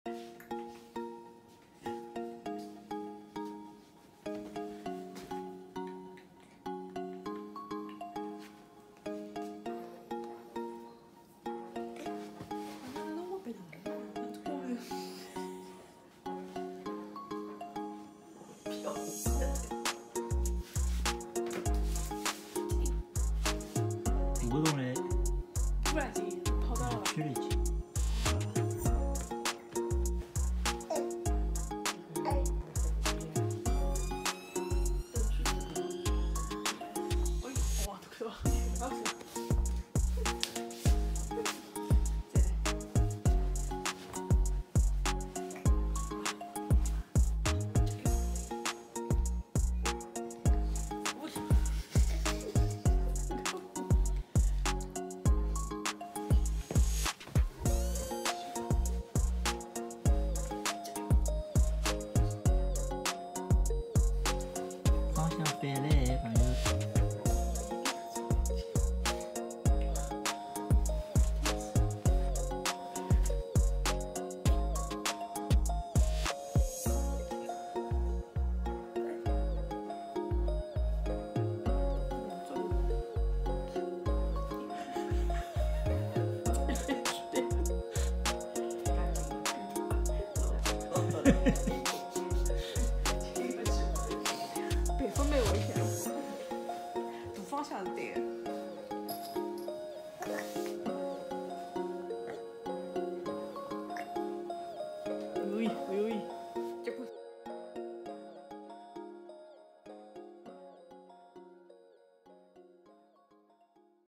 我懂嘞，不然行，跑到了。esperemos. ハハハハ。我想的。